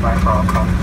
Vehicle for all calls.